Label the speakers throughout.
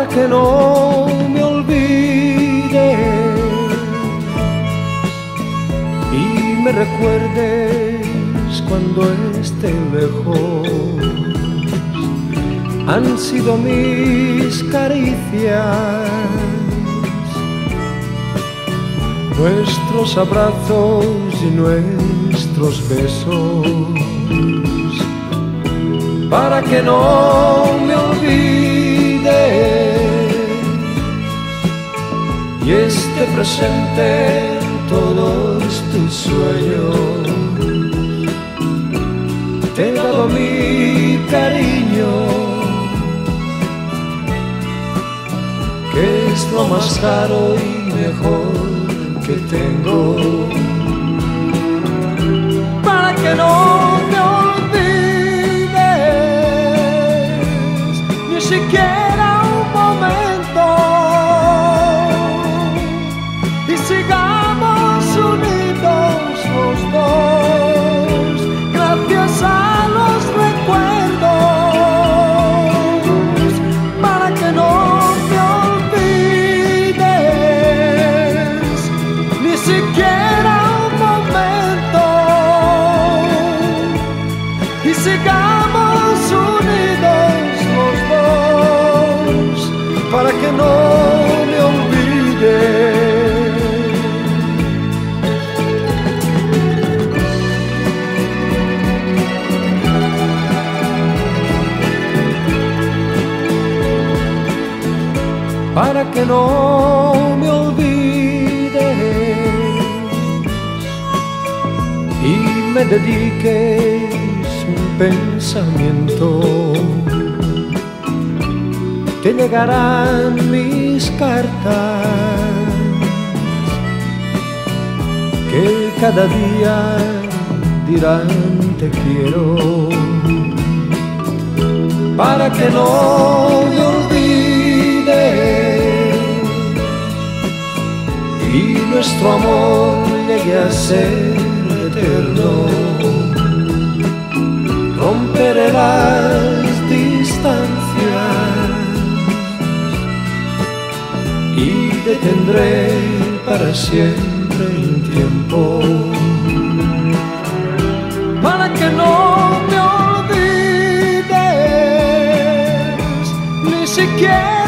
Speaker 1: para que no me olvides y me recuerdes cuando esté lejos. Han sido mis caricias, nuestros abrazos y nuestros besos para que no me olvide y esté presente en todos tus sueños. Te he dado mi cariño, que es lo más caro y mejor que tengo. Para que no Para que no me olvides. Y me dediques un pensamiento te llegarán mis cartas que cada día dirán te quiero para que no me y nuestro amor llegue a ser eterno. Romperé las distancias y detendré para siempre el tiempo. Para que no me olvides ni siquiera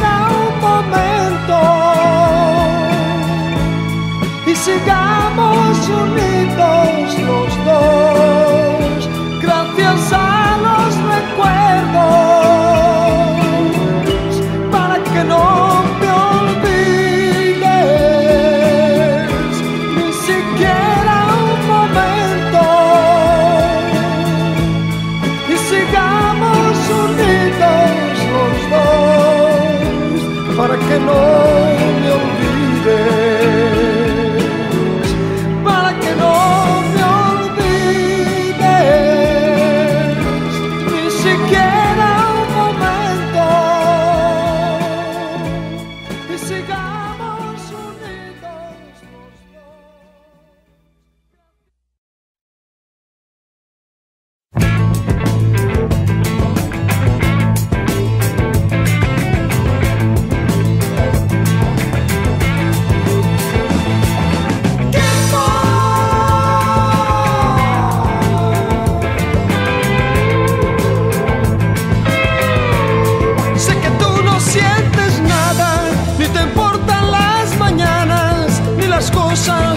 Speaker 1: y sigamos unidos los dos y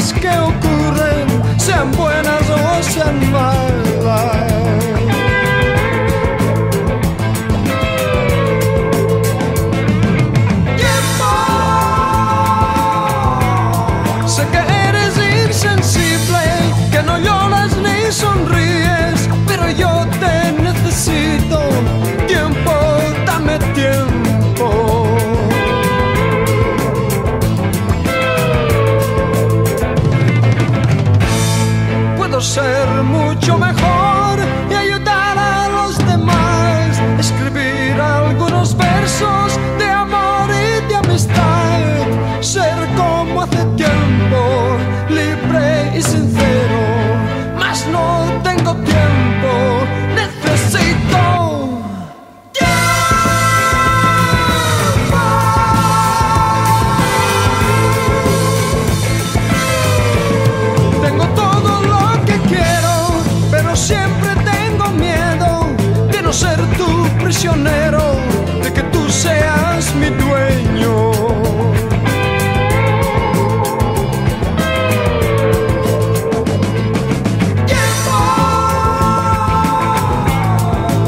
Speaker 1: Scale. prisionero de que tú seas mi dueño. ¡Tiempo!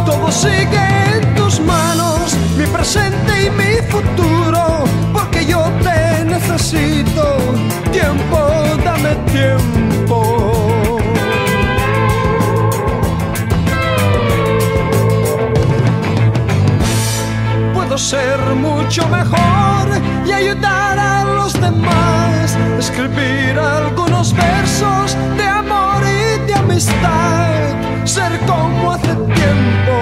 Speaker 1: Todo sigue en tus manos, mi presente y mi futuro, porque yo te necesito. Tiempo, dame tiempo. Ser mucho mejor y ayudar a los demás, escribir algunos versos de amor y de amistad, ser como hace tiempo